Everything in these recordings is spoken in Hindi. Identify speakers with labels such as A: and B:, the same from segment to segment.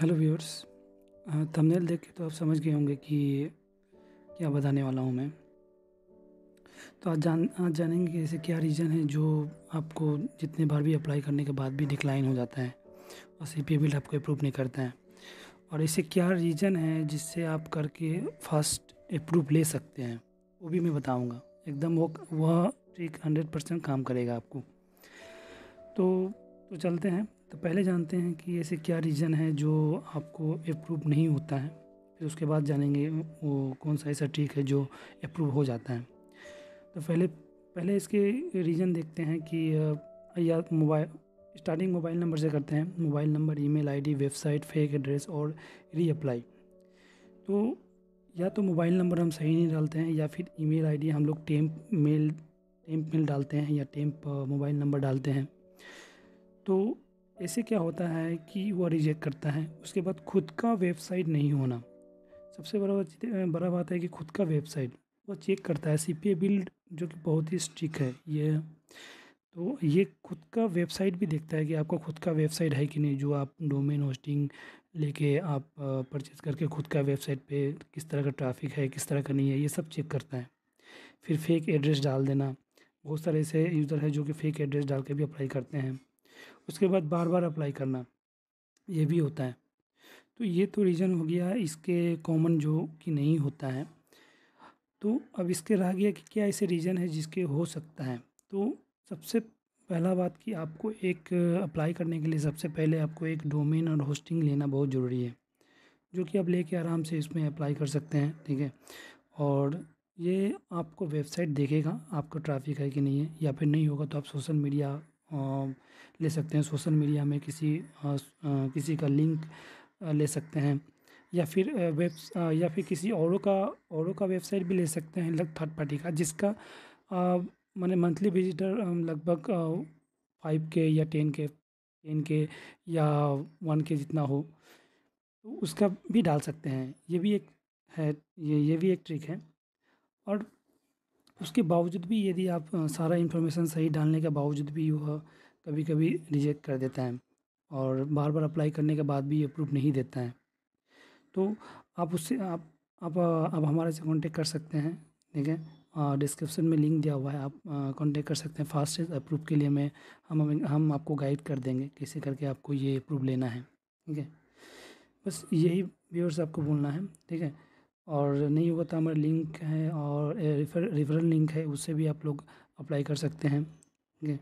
A: हेलो व्यूअर्स थंबनेल देख के तो आप समझ गए होंगे कि क्या बताने वाला हूँ मैं। तो आज जान आज जानेंगे कि ऐसे क्या रीज़न है जो आपको जितने बार भी अप्लाई करने के बाद भी डिक्लाइन हो जाता है और सी पी बिल आपको अप्रूव नहीं करता है। और ऐसे क्या रीज़न है जिससे आप करके फ़र्स्ट अप्रूव ले सकते हैं, वो भी मैं बताऊँगा। एकदम वो, वह ट्रिक हंड्रेड परसेंट काम करेगा आपको। तो तो चलते हैं। तो पहले जानते हैं कि ऐसे क्या रीज़न है जो आपको अप्रूव नहीं होता है। फिर उसके बाद जानेंगे वो कौन सा ऐसा ट्रिक है जो अप्रूव हो जाता है। तो पहले पहले इसके रीज़न देखते हैं कि या मोबाइल स्टार्टिंग मोबाइल नंबर से करते हैं। Mobile number email ID website fake address और रीअप्लाई तो या तो मोबाइल नंबर हम सही नहीं डालते हैं या फिर ईमेल आईडी हम लोग टेम्प मेल टेम्प मेल डालते हैं या टेम्प मोबाइल नंबर डालते हैं। तो ऐसे क्या होता है कि वो रिजेक्ट करता है? उसके बाद खुद का वेबसाइट नहीं होना। सबसे बड़ा बड़ा बात है कि खुद का वेबसाइट वो चेक करता है। सी पी बिल्ड जो कि बहुत ही स्ट्रिक है, ये। तो ये खुद का वेबसाइट भी देखता है कि आपका खुद का वेबसाइट है कि नहीं, जो आप डोमेन होस्टिंग लेके आप परचेज़ करके खुद का वेबसाइट पे किस तरह का ट्रैफ़िक है, किस तरह का नहीं है, ये सब चेक करता है। फिर फेक एड्रेस डाल देना। बहुत सारे ऐसे यूज़र है जो कि फेक एड्रेस डाल के भी अप्लाई करते हैं। उसके बाद बार बार अप्लाई करना, ये भी होता है। तो ये तो रीज़न हो गया इसके कॉमन जो कि नहीं होता है। तो अब इसके रह गया कि क्या ऐसे रीज़न है जिसके हो सकता है। तो सबसे पहला बात कि आपको एक अप्लाई करने के लिए सबसे पहले आपको एक डोमेन और होस्टिंग लेना बहुत ज़रूरी है, जो कि आप लेके आराम से इसमें अप्लाई कर सकते हैं, ठीक है? और ये आपको वेबसाइट देखेगा, आपका ट्रैफ़िक है कि नहीं है, या फिर नहीं होगा तो आप सोशल मीडिया ले सकते हैं सोशल मीडिया में किसी किसी का लिंक ले सकते हैं। या फिर वेब या फिर किसी औरों का औरों का वेबसाइट भी ले सकते हैं लग, थर्ड पार्टी का, जिसका मैंने मंथली विजिटर लगभग फाइव के या टेन के टेन के या वन के जितना हो तो उसका भी डाल सकते हैं। ये भी एक है, ये ये भी एक ट्रिक है। और उसके बावजूद भी यदि आप सारा इन्फॉर्मेशन सही डालने के बावजूद भी वह कभी कभी रिजेक्ट कर देता है और बार बार अप्लाई करने के बाद भी अप्रूव नहीं देता है। तो आप उससे, आप आप आप हमारे से कांटेक्ट कर सकते हैं, ठीक है? डिस्क्रिप्शन में लिंक दिया हुआ है, आप कांटेक्ट कर सकते हैं फास्ट अप्रूव के लिए मैं, हम हम आपको गाइड कर देंगे कैसे करके आपको ये अप्रूव लेना है, ठीक है? बस यही व्यूअर्स आपको बोलना है, ठीक है? और नहीं होगा तो हमारा लिंक है और रेफर रेफरल लिंक है, उससे भी आप लोग अप्लाई कर सकते हैं। ठीक है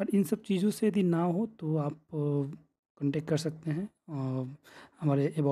A: और इन सब चीज़ों से यदि ना हो तो आप कांटेक्ट कर सकते हैं हमारे अबाउट